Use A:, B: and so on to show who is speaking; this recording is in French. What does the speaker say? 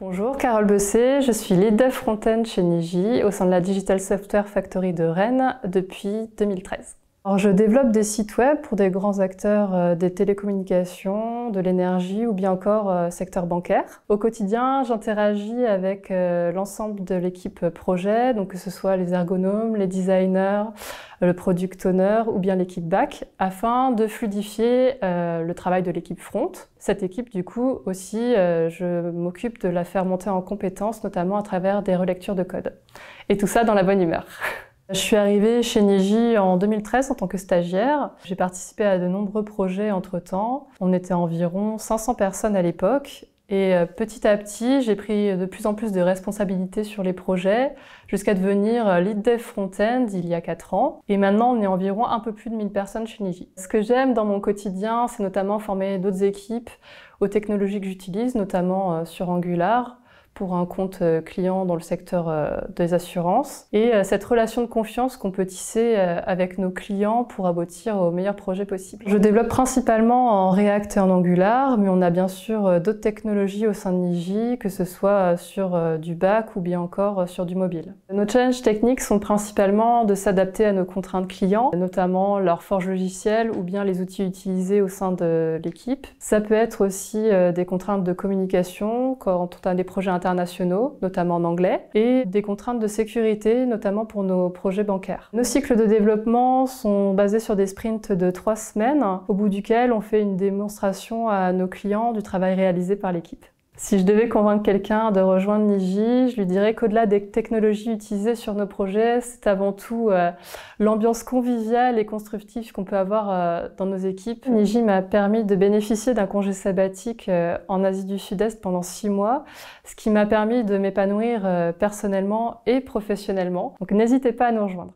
A: Bonjour, Carole Bessé, je suis lead front-end chez Niji au sein de la Digital Software Factory de Rennes depuis 2013. Alors, je développe des sites web pour des grands acteurs euh, des télécommunications, de l'énergie ou bien encore euh, secteur bancaire. Au quotidien, j'interagis avec euh, l'ensemble de l'équipe projet, donc que ce soit les ergonomes, les designers, le product owner ou bien l'équipe back, afin de fluidifier le travail de l'équipe front. Cette équipe, du coup, aussi, je m'occupe de la faire monter en compétences, notamment à travers des relectures de code. Et tout ça dans la bonne humeur. Je suis arrivée chez Niji en 2013 en tant que stagiaire. J'ai participé à de nombreux projets entre-temps. On était environ 500 personnes à l'époque. Et euh, petit à petit, j'ai pris de plus en plus de responsabilités sur les projets jusqu'à devenir euh, lead dev front-end il y a 4 ans. Et maintenant, on est environ un peu plus de 1000 personnes chez Niji. Ce que j'aime dans mon quotidien, c'est notamment former d'autres équipes aux technologies que j'utilise, notamment euh, sur Angular, pour un compte euh, client dans le secteur euh, des assurances et euh, cette relation de confiance qu'on peut tisser avec nos clients pour aboutir au meilleur projet possible. Je développe principalement en React et en Angular, mais on a bien sûr d'autres technologies au sein de Niji, que ce soit sur du back ou bien encore sur du mobile. Nos challenges techniques sont principalement de s'adapter à nos contraintes clients, notamment leur forge logicielle ou bien les outils utilisés au sein de l'équipe. Ça peut être aussi des contraintes de communication quand on a des projets internationaux internationaux, notamment en anglais, et des contraintes de sécurité, notamment pour nos projets bancaires. Nos cycles de développement sont basés sur des sprints de trois semaines, au bout duquel on fait une démonstration à nos clients du travail réalisé par l'équipe. Si je devais convaincre quelqu'un de rejoindre Niji, je lui dirais qu'au-delà des technologies utilisées sur nos projets, c'est avant tout euh, l'ambiance conviviale et constructive qu'on peut avoir euh, dans nos équipes. Niji m'a permis de bénéficier d'un congé sabbatique euh, en Asie du Sud-Est pendant six mois, ce qui m'a permis de m'épanouir personnellement et professionnellement. Donc n'hésitez pas à nous rejoindre.